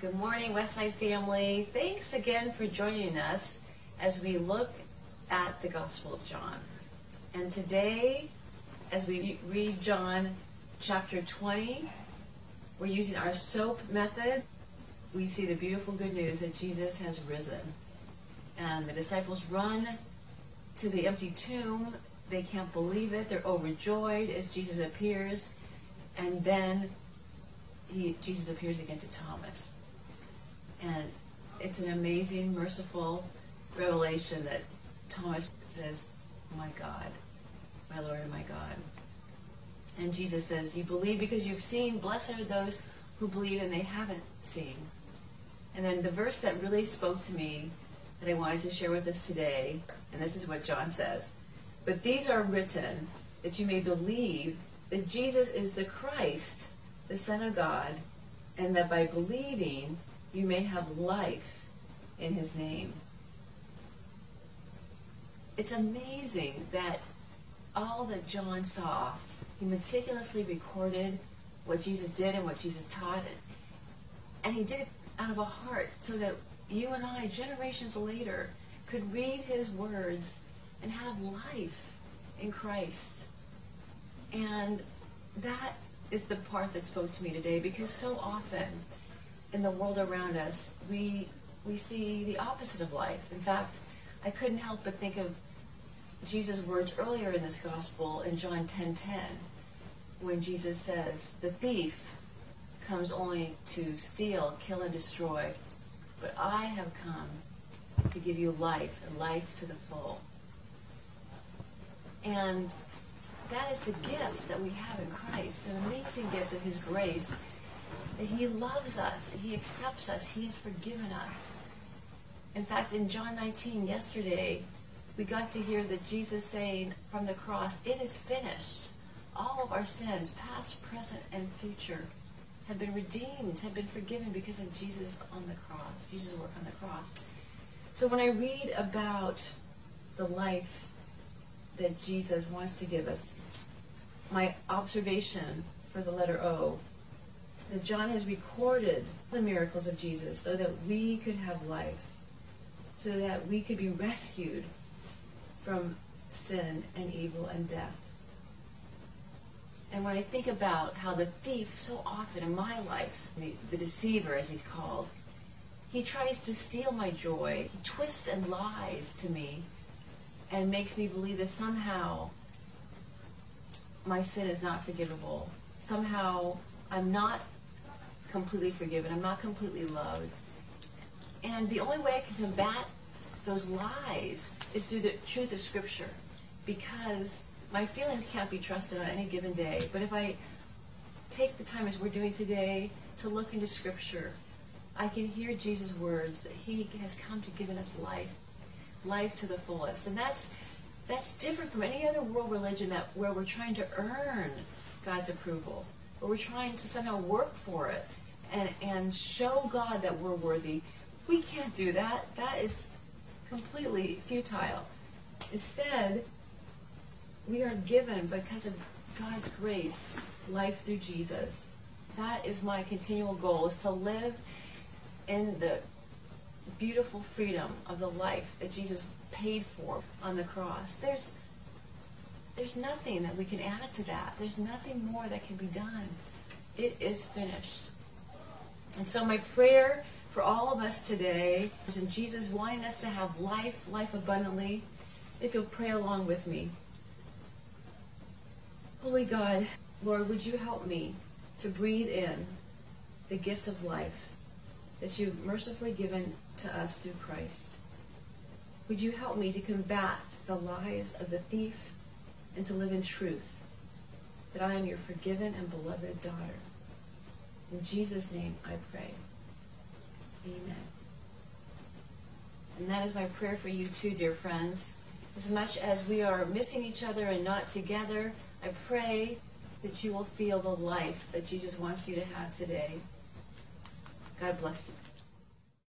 Good morning, Westside family. Thanks again for joining us as we look at the Gospel of John. And today, as we read John chapter 20, we're using our SOAP method. We see the beautiful good news that Jesus has risen. And the disciples run to the empty tomb. They can't believe it. They're overjoyed as Jesus appears. And then he, Jesus appears again to Thomas. And it's an amazing, merciful revelation that Thomas says, My God, my Lord and my God. And Jesus says, You believe because you've seen. Blessed are those who believe and they haven't seen. And then the verse that really spoke to me that I wanted to share with us today, and this is what John says But these are written that you may believe that Jesus is the Christ, the Son of God, and that by believing you may have life in his name. It's amazing that all that John saw, he meticulously recorded what Jesus did and what Jesus taught. And he did it out of a heart so that you and I, generations later, could read his words and have life in Christ. And that is the part that spoke to me today because so often in the world around us, we we see the opposite of life. In fact, I couldn't help but think of Jesus' words earlier in this gospel in John 10:10, 10, 10, when Jesus says, "The thief comes only to steal, kill, and destroy, but I have come to give you life and life to the full." And that is the gift that we have in Christ, an amazing gift of His grace that He loves us, He accepts us, He has forgiven us. In fact, in John 19, yesterday, we got to hear that Jesus saying from the cross, It is finished. All of our sins, past, present, and future, have been redeemed, have been forgiven because of Jesus on the cross, Jesus' work on the cross. So when I read about the life that Jesus wants to give us, my observation for the letter O that John has recorded the miracles of Jesus so that we could have life, so that we could be rescued from sin and evil and death. And when I think about how the thief, so often in my life, the, the deceiver as he's called, he tries to steal my joy. He twists and lies to me and makes me believe that somehow my sin is not forgivable. Somehow I'm not completely forgiven. I'm not completely loved. And the only way I can combat those lies is through the truth of Scripture. Because my feelings can't be trusted on any given day. But if I take the time, as we're doing today, to look into Scripture, I can hear Jesus' words that He has come to give us life, life to the fullest. And that's that's different from any other world religion that where we're trying to earn God's approval, or we're trying to somehow work for it and, and show God that we're worthy. We can't do that. That is completely futile. Instead, we are given, because of God's grace, life through Jesus. That is my continual goal, is to live in the beautiful freedom of the life that Jesus paid for on the cross. There's there's nothing that we can add to that. There's nothing more that can be done. It is finished. And so my prayer for all of us today is in Jesus wanting us to have life, life abundantly, if you'll pray along with me. Holy God, Lord, would you help me to breathe in the gift of life that you've mercifully given to us through Christ? Would you help me to combat the lies of the thief and to live in truth, that I am your forgiven and beloved daughter? In Jesus' name I pray. Amen. And that is my prayer for you too, dear friends. As much as we are missing each other and not together, I pray that you will feel the life that Jesus wants you to have today. God bless you.